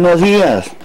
Buenos días.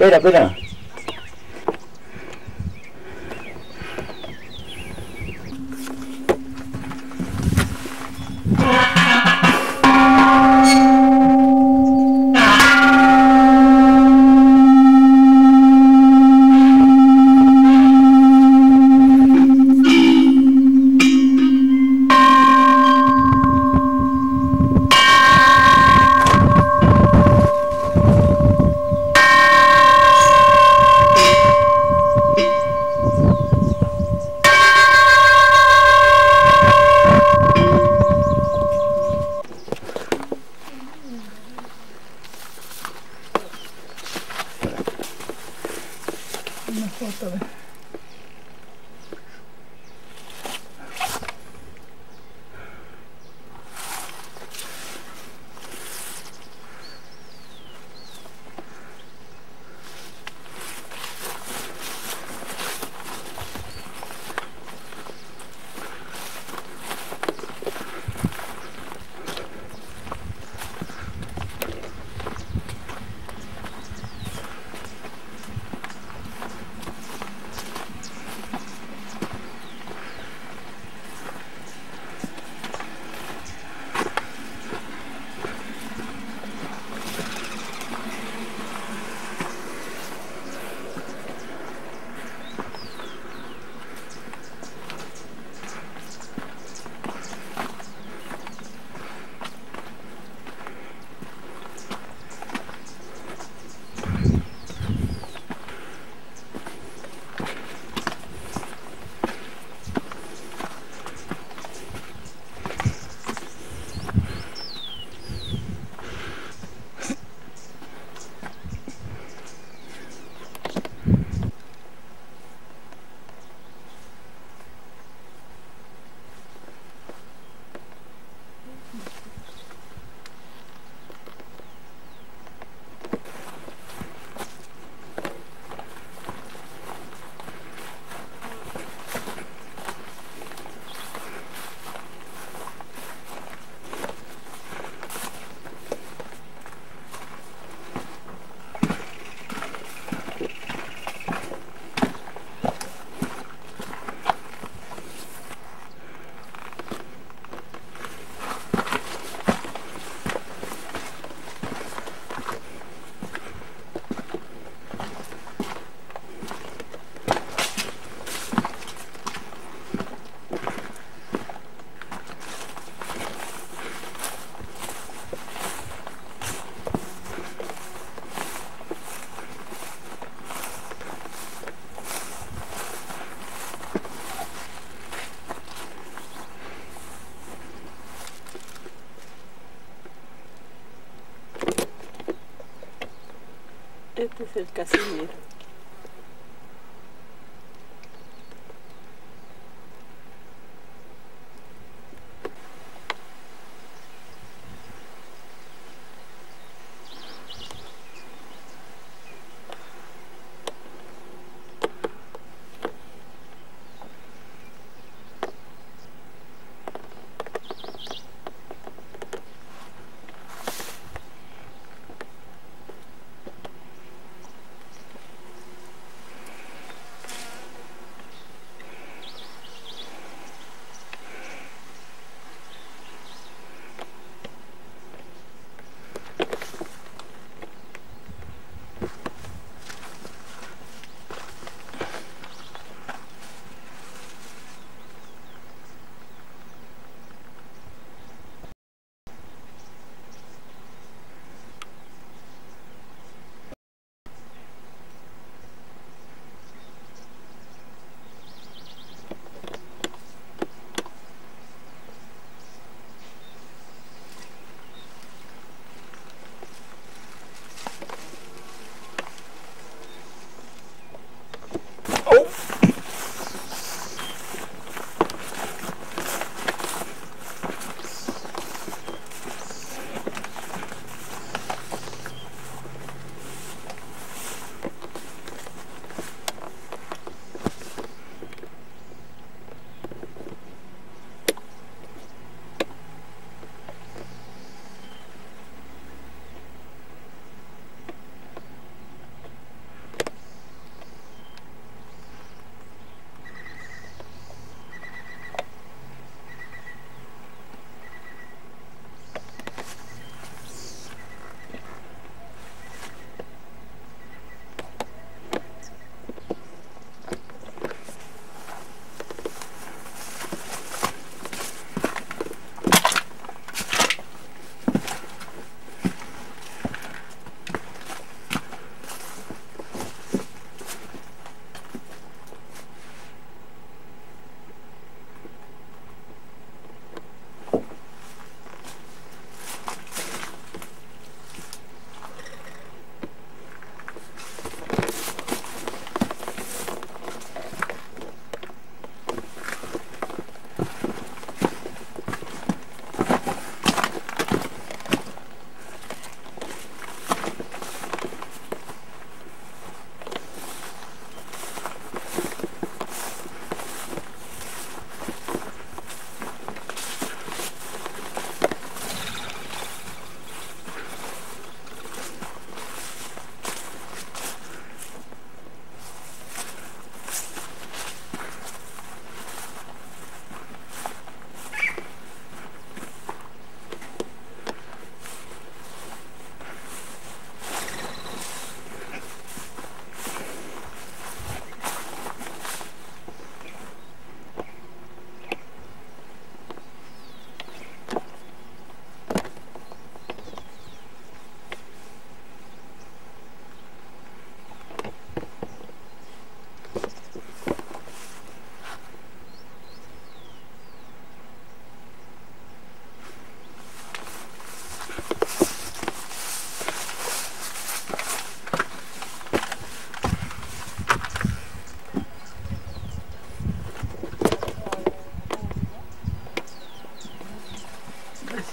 Espera, espera. Este es el Casimiro.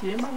Jim.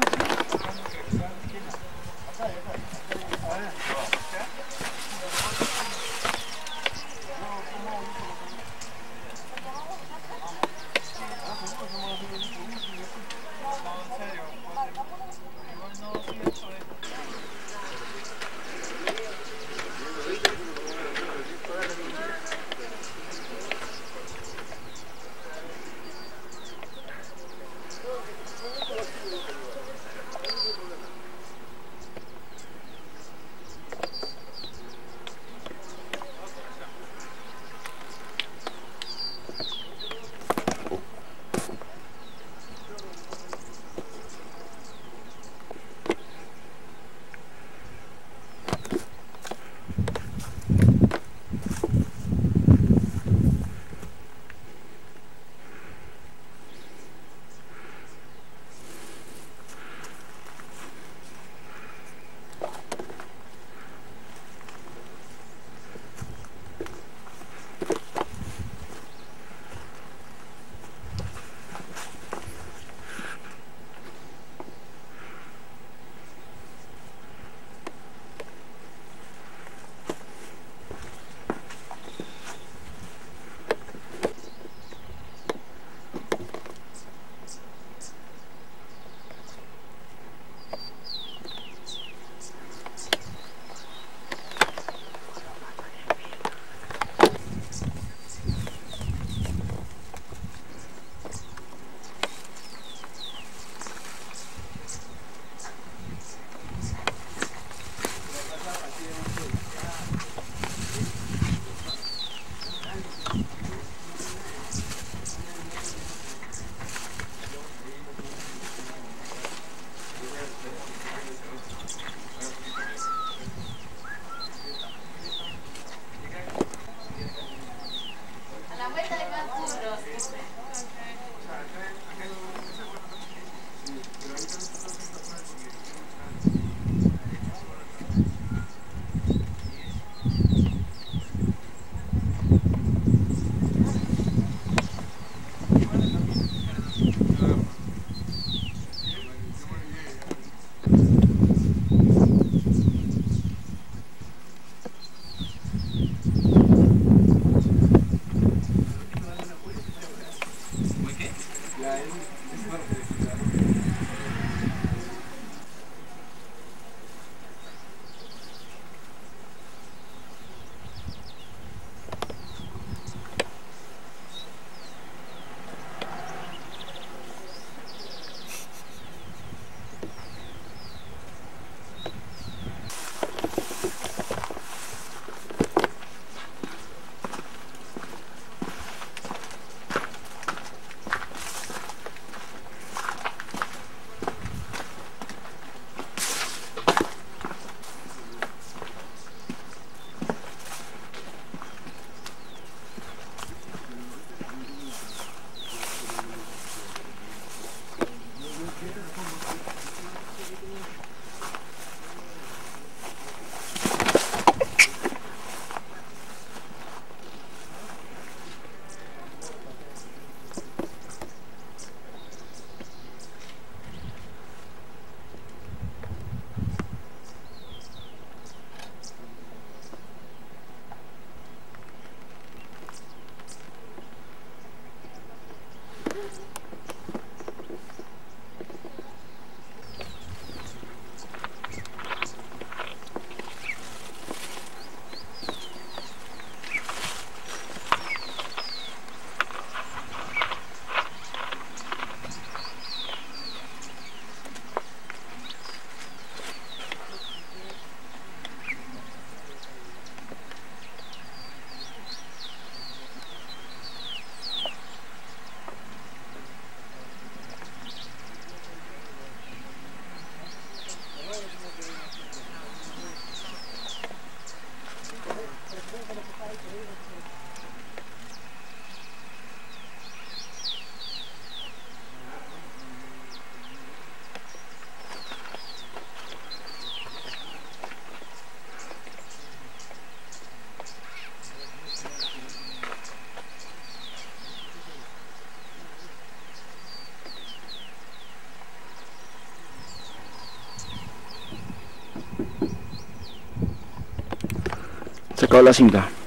sekolah singgah.